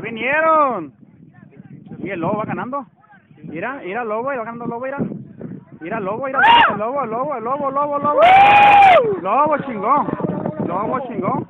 Vinieron. Y el lobo va ganando. Mira, mira el lobo, y va ganando el lobo, mira. Mira el lobo, mira el lobo, el lobo, el lobo, el lobo, lobo, lobo. Lobo chingón. Lobo chingón.